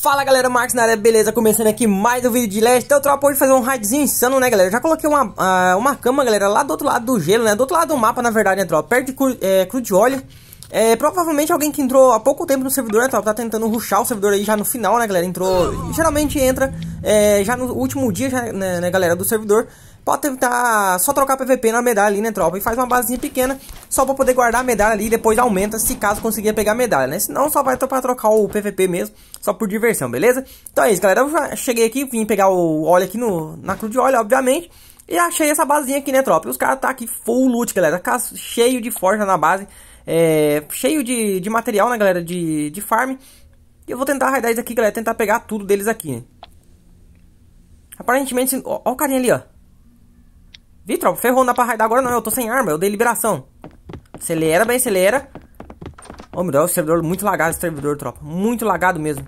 Fala galera, Marcos na área, beleza? Começando aqui mais um vídeo de Leste. Então, tropa, hoje fazer um raidzinho insano, né, galera? Já coloquei uma, uh, uma cama, galera, lá do outro lado do gelo, né? Do outro lado do mapa, na verdade, né, tropa? Perto de cru, é, cru de óleo. É, provavelmente alguém que entrou há pouco tempo no servidor, né, tropa? Tá tentando ruxar o servidor aí já no final, né, galera? Entrou... Geralmente entra é, já no último dia, já, né, né, galera, do servidor pode tentar só trocar PVP na medalha ali, né, tropa? E faz uma basezinha pequena só pra poder guardar a medalha ali e depois aumenta se caso conseguir pegar a medalha, né? Senão só vai pra trocar o PVP mesmo, só por diversão, beleza? Então é isso, galera. Eu já cheguei aqui, vim pegar o óleo aqui no, na cruz de óleo, obviamente. E achei essa basezinha aqui, né, tropa? E os caras tá aqui full loot, galera. Cheio de forja na base. É, cheio de, de material, né, galera? De, de farm. E eu vou tentar raidar isso aqui, galera. Tentar pegar tudo deles aqui, né? Aparentemente, ó, ó o carinha ali, ó. Vi, tropa? Ferrou, não dá pra raidar agora não. Eu tô sem arma, eu dei liberação. Acelera, bem, acelera. Oh, meu Deus, o servidor muito lagado, esse servidor, tropa. Muito lagado mesmo.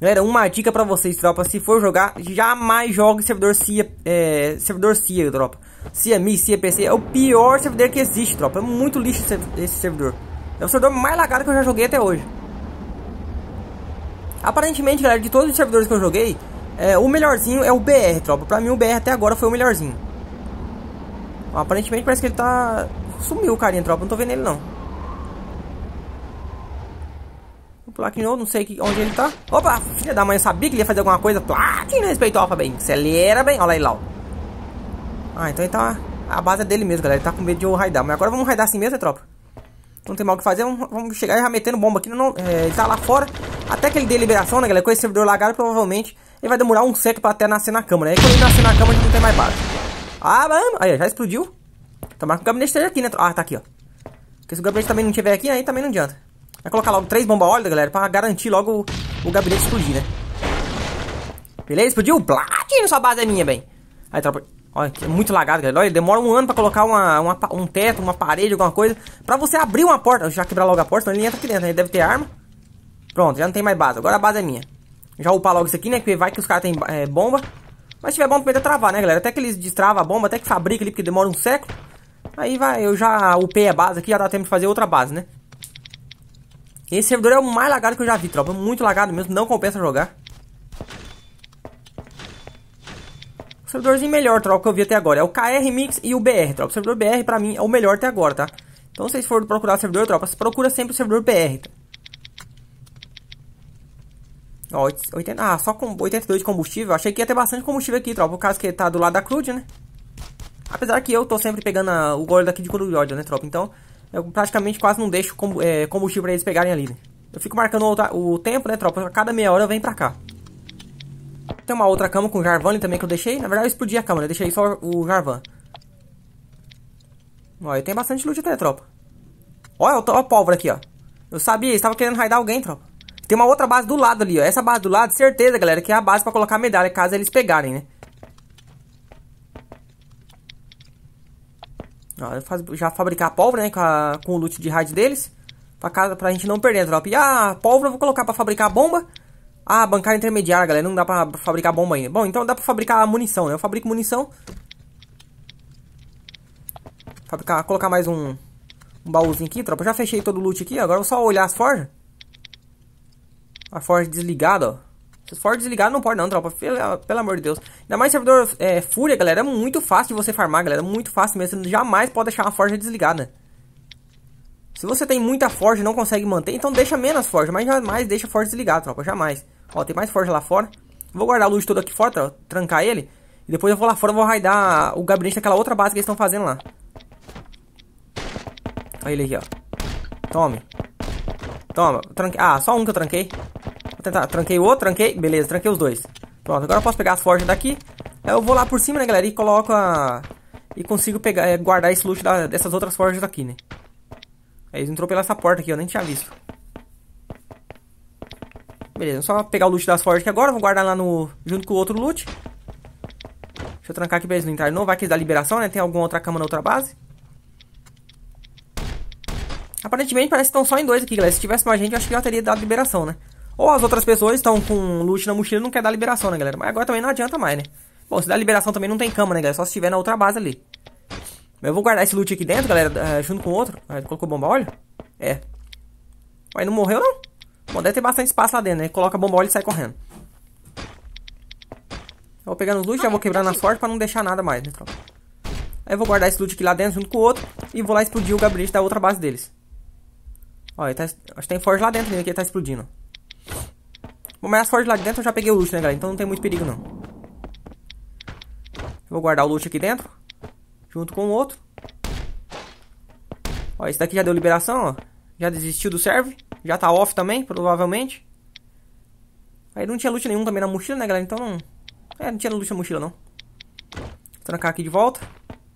Galera, uma dica pra vocês, tropa. Se for jogar, jamais jogue servidor CIA, é, servidor CIA, tropa. CIA Mi, CIA PC. É o pior servidor que existe, tropa. É muito lixo esse servidor. É o servidor mais lagado que eu já joguei até hoje. Aparentemente, galera, de todos os servidores que eu joguei, é, o melhorzinho é o BR, tropa. Pra mim, o BR até agora foi o melhorzinho. Aparentemente parece que ele tá... Sumiu o carinha, tropa. Não tô vendo ele, não. Novo. Não sei onde ele tá. Opa! Filha da mãe, eu sabia que ele ia fazer alguma coisa. Platin, respeitou, alfa, bem. Acelera, bem. Olha aí, ó. Ah, então ele tá... A base é dele mesmo, galera. Ele tá com medo de eu raidar. Mas agora vamos raidar assim mesmo, né, tropa? Não tem mal o que fazer. Vamos chegar já metendo bomba aqui. Não, é, ele tá lá fora. Até que ele dê liberação, né, galera? Com esse servidor lagado, provavelmente ele vai demorar um século pra até nascer na cama, né? E quando ele nascer na cama, gente não tem mais base. Ah, mano. Aí, já explodiu. Tomara que o gabinete esteja aqui, né? Ah, tá aqui, ó. Porque se o gabinete também não tiver aqui, aí também não adianta. Vai colocar logo três bombas óleo, galera, pra garantir logo o, o gabinete explodir, né? Beleza? Explodiu? Platinho, sua base é minha, bem. Aí, tropa. Olha, é muito lagado, galera. Olha, demora um ano pra colocar uma, uma, um teto, uma parede, alguma coisa. Pra você abrir uma porta. Já quebrar logo a porta, senão ele entra aqui dentro. Né? Ele deve ter arma. Pronto, já não tem mais base. Agora a base é minha. Já upar logo isso aqui, né? Porque vai que os caras têm é, bomba. Mas se tiver bomba, também travar, né, galera? Até que eles destravam a bomba, até que fabrica ali, porque demora um século. Aí vai, eu já upei a base aqui, já dá tempo de fazer outra base, né? Esse servidor é o mais lagado que eu já vi, tropa. Muito lagado mesmo, não compensa jogar. Servidorzinho melhor, tropa, que eu vi até agora. É o KR Mix e o BR, tropa. O servidor BR, pra mim, é o melhor até agora, tá? Então, se vocês forem procurar servidor, tropa, procura sempre o servidor BR, tá? Ó, 80, ah, só com 82 de combustível. Achei que ia ter bastante combustível aqui, tropa. Por causa que tá do lado da crude, né? Apesar que eu tô sempre pegando a, o gole daqui de crude, né, tropa? Então, eu praticamente quase não deixo é, combustível pra eles pegarem ali, né? Eu fico marcando o, o, tempo, né, tropa? A cada meia hora eu venho pra cá. Tem uma outra cama com Jarvan também que eu deixei. Na verdade, eu explodi a cama, né? Eu deixei só o Jarvan. Olha, tem bastante loot até, tropa. Olha, olha a pólvora aqui, ó. Eu sabia, estava querendo raidar alguém, tropa. Tem uma outra base do lado ali, ó. Essa base do lado, certeza, galera, que é a base pra colocar medalha, caso eles pegarem, né? Ó, faz, já fabricar a pólvora, né, com, a, com o loot de raid deles. Pra, casa, pra gente não perder, tropa. E a pólvora eu vou colocar pra fabricar a bomba. Ah, bancária intermediária, galera. Não dá pra fabricar bomba ainda. Bom, então dá pra fabricar munição, né? Eu fabrico munição. Fabricar, colocar mais um, um baúzinho aqui, tropa. Já fechei todo o loot aqui. Agora eu só olhar as forjas. A forja desligada, ó. Se for desligado, não pode não, tropa. Pelo, pelo amor de Deus. Ainda mais servidor é, Fúria, galera. É muito fácil de você farmar, galera. Muito fácil mesmo. Você jamais pode deixar a forja desligada. Se você tem muita forja e não consegue manter, então deixa menos forja. Mas jamais deixa a forja desligada, tropa. Jamais. Ó, tem mais forja lá fora. Vou guardar a luz toda aqui fora, tropa. Trancar ele. E depois eu vou lá fora vou raidar o gabinete daquela outra base que eles estão fazendo lá. Olha ele aqui, ó. Tome. Toma. Tranque... Ah, só um que eu tranquei. Vou tentar. Tranquei o outro, tranquei. Beleza, tranquei os dois. Pronto, agora eu posso pegar as forjas daqui. Eu vou lá por cima, né, galera? E coloco a... E consigo pegar, é, guardar esse loot da, dessas outras forjas aqui, né? Aí eles entrou pela essa porta aqui, eu nem tinha visto. Beleza, só pegar o loot das forjas aqui agora. Vou guardar lá no... Junto com o outro loot. Deixa eu trancar aqui pra eles não entrarem novo. Vai que eles dão liberação, né? Tem alguma outra cama na outra base. Aparentemente parece que estão só em dois aqui, galera. Se tivesse mais gente, eu acho que já teria dado liberação, né? Ou as outras pessoas estão com loot na mochila e não quer dar liberação, né, galera? Mas agora também não adianta mais, né? Bom, se dá liberação também não tem cama, né, galera? Só se estiver na outra base ali. Eu vou guardar esse loot aqui dentro, galera, uh, junto com o outro. Colocou bomba óleo? É. Mas não morreu, não? Bom, deve ter bastante espaço lá dentro, né? Coloca a bomba óleo e sai correndo. Eu vou pegando os loot, já vou quebrando as sorte pra não deixar nada mais, né, tropa? Aí eu vou guardar esse loot aqui lá dentro junto com o outro. E vou lá explodir o gabinete da outra base deles. Ó, tá, acho que tem forge lá dentro mesmo que ele tá explodindo. Bom, mas as forges lá dentro eu já peguei o loot, né, galera? Então não tem muito perigo, não. Vou guardar o loot aqui dentro. Junto com o outro. Ó, esse daqui já deu liberação, ó. Já desistiu do serve. Já tá off também, provavelmente. Aí não tinha loot nenhum também na mochila, né, galera? Então não... É, não tinha loot na mochila, não. Vou trancar aqui de volta.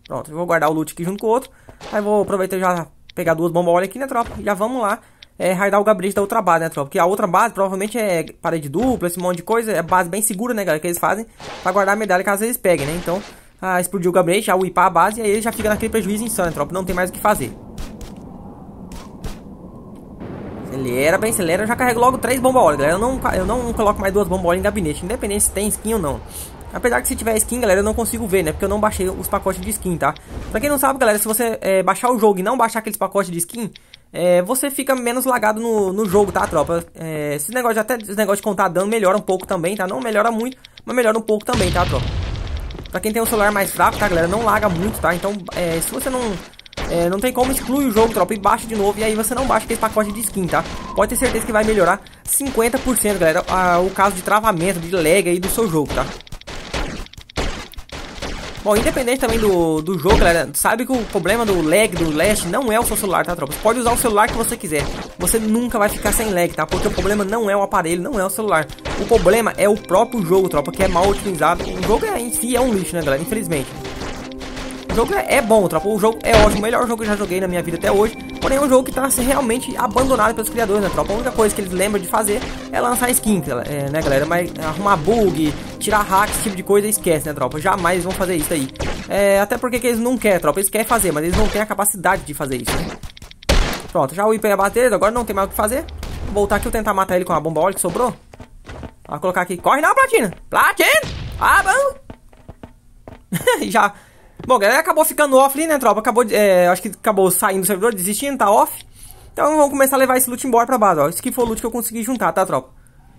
Pronto, vou guardar o loot aqui junto com o outro. Aí vou aproveitar já pegar duas bombas óleo aqui, né, tropa? Já vamos lá é, raidar o gabinete da outra base, né, tropa? Porque a outra base provavelmente é parede dupla, esse monte de coisa. É base bem segura, né, galera, que eles fazem pra guardar a medalha caso eles peguem, né? Então, ah, explodiu o gabinete, já upar a base e aí ele já fica naquele prejuízo insano, né, tropa? Não tem mais o que fazer. Acelera, bem acelera. Eu já carrego logo três bombas óleo, galera. Eu não, eu não coloco mais duas bombas óleo em gabinete, independente se tem skin ou não. Apesar que se tiver skin, galera, eu não consigo ver, né? Porque eu não baixei os pacotes de skin, tá? Pra quem não sabe, galera, se você é, baixar o jogo e não baixar aqueles pacotes de skin, é, você fica menos lagado no, no jogo, tá, tropa? É, esse negócio, até esse negócio de contar dano melhora um pouco também, tá? Não melhora muito, mas melhora um pouco também, tá, tropa? Pra quem tem um celular mais fraco, tá, galera? Não laga muito, tá? Então, é, se você não... É, não tem como excluir o jogo, tropa, e baixa de novo, e aí você não baixa aquele pacote de skin, tá? Pode ter certeza que vai melhorar 50%, galera, a, o caso de travamento, de lag aí do seu jogo, tá? Bom, independente também do, do jogo, galera, sabe que o problema do lag, do last, não é o seu celular, tá, tropa? Você pode usar o celular que você quiser. Você nunca vai ficar sem lag, tá? Porque o problema não é o aparelho, não é o celular. O problema é o próprio jogo, tropa, que é mal utilizado. O jogo é, em si é um lixo, né, galera? Infelizmente. O jogo é, é bom, tropa. O jogo é ótimo. O melhor jogo que eu já joguei na minha vida até hoje. Porém, é um jogo que tá realmente abandonado pelos criadores, né, tropa? A única coisa que eles lembram de fazer é lançar skin, é, né, galera? Mas arrumar bug, tirar hack, esse tipo de coisa, esquece, né, tropa? Jamais vão fazer isso aí. É, até porque eles não querem, tropa. Eles querem fazer, mas eles não têm a capacidade de fazer isso, né? Pronto, já o IP abater, agora não tem mais o que fazer. Vou voltar aqui e tentar matar ele com a bomba óleo que sobrou. Vou colocar aqui. Corre não, Platina! Platina! Ah, bom! já Bom, galera, acabou ficando off ali, né, tropa? Acabou, é, acho que acabou saindo do servidor, desistindo, tá off. Então vamos começar a levar esse loot embora pra base, ó. Esse aqui foi o loot que eu consegui juntar, tá, tropa?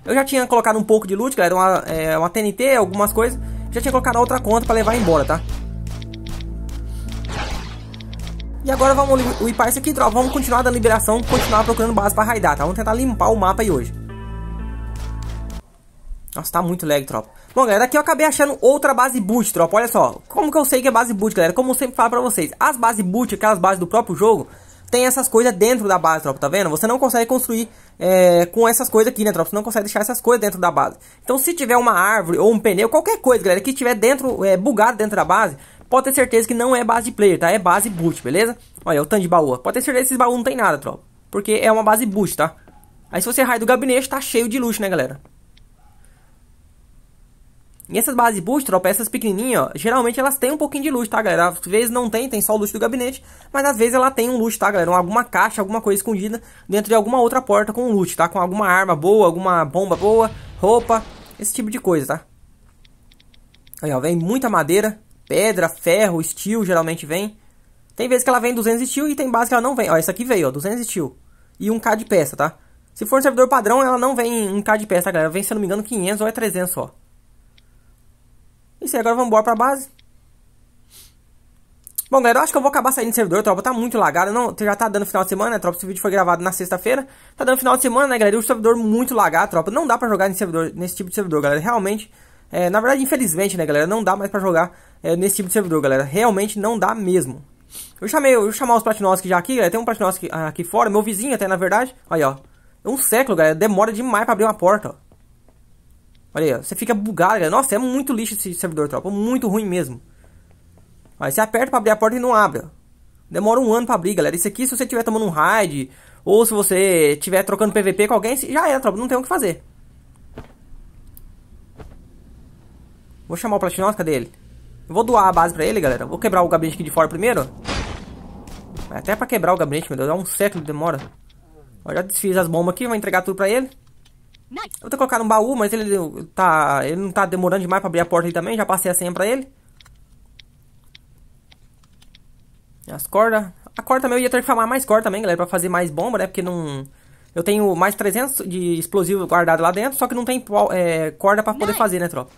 Eu já tinha colocado um pouco de loot, galera, uma, é, uma TNT, algumas coisas. Já tinha colocado outra conta pra levar embora, tá? E agora vamos upar isso aqui, tropa. Vamos continuar dando liberação, continuar procurando base pra raidar, tá? Vamos tentar limpar o mapa aí hoje. Nossa, tá muito lag, tropa. Bom, galera, aqui eu acabei achando outra base boot, tropa. Olha só. Como que eu sei que é base boot, galera? Como eu sempre falo pra vocês. As bases boot, aquelas bases do próprio jogo, tem essas coisas dentro da base, tropa. Tá vendo? Você não consegue construir é, com essas coisas aqui, né, tropa? Você não consegue deixar essas coisas dentro da base. Então, se tiver uma árvore ou um pneu, qualquer coisa, galera, que estiver dentro, é, bugado dentro da base, pode ter certeza que não é base de player, tá? É base boot, beleza? Olha, o tanto de baú. Pode ter certeza que esses baús não tem nada, tropa. Porque é uma base boot, tá? Aí se você raio do gabinete, tá cheio de luxo, né, galera? E essas bases boost, tropa, essas pequenininhas, ó, geralmente elas têm um pouquinho de luz, tá, galera? Às vezes não tem, tem só o luxo do gabinete, mas às vezes ela tem um luxo, tá, galera? Alguma caixa, alguma coisa escondida dentro de alguma outra porta com luxo, tá? Com alguma arma boa, alguma bomba boa, roupa, esse tipo de coisa, tá? Aí, ó, vem muita madeira, pedra, ferro, steel, geralmente vem. Tem vezes que ela vem 200 steel e tem base que ela não vem. Ó, essa aqui veio, ó, 200 steel. E 1k de peça, tá? Se for um servidor padrão, ela não vem 1k de peça, tá, galera? Vem, se eu não me engano, 500 ou é 300 só. Isso aí, agora vamos embora pra base. Bom, galera, eu acho que eu vou acabar saindo do servidor, tropa. Tá muito lagado. Não, já tá dando final de semana, né, tropa? Esse vídeo foi gravado na sexta-feira. Tá dando final de semana, né, galera? E o servidor muito lagado, tropa. Não dá pra jogar nesse, servidor, nesse tipo de servidor, galera. Realmente, é, na verdade, infelizmente, né, galera? Não dá mais pra jogar é, nesse tipo de servidor, galera. Realmente não dá mesmo. Eu chamei, eu chamar os Platinovski já aqui, galera. Tem um Platinovski aqui fora, meu vizinho até, na verdade. Aí, ó. É um século, galera. Demora demais pra abrir uma porta, ó. Olha aí. Você fica bugado, galera. Nossa, é muito lixo esse servidor, tropa. Muito ruim mesmo. Aí você aperta pra abrir a porta e não abre. Demora um ano pra abrir, galera. Isso aqui, se você estiver tomando um raid, ou se você estiver trocando PVP com alguém, já é, tropa. Não tem o que fazer. Vou chamar o Platinós, cadê ele? Eu vou doar a base pra ele, galera. Vou quebrar o gabinete aqui de fora primeiro. Até pra quebrar o gabinete, meu Deus. Dá um século de demora. Eu já desfiz as bombas aqui, vou entregar tudo pra ele. Eu vou ter que colocar no baú, mas ele tá. Ele não tá demorando demais pra abrir a porta aí também. Já passei a senha pra ele. As cordas. A corda também eu ia ter que formar mais corda também, galera, pra fazer mais bomba, né? Porque não. Eu tenho mais 300 de explosivo guardado lá dentro, só que não tem é, corda pra poder fazer, né, tropa?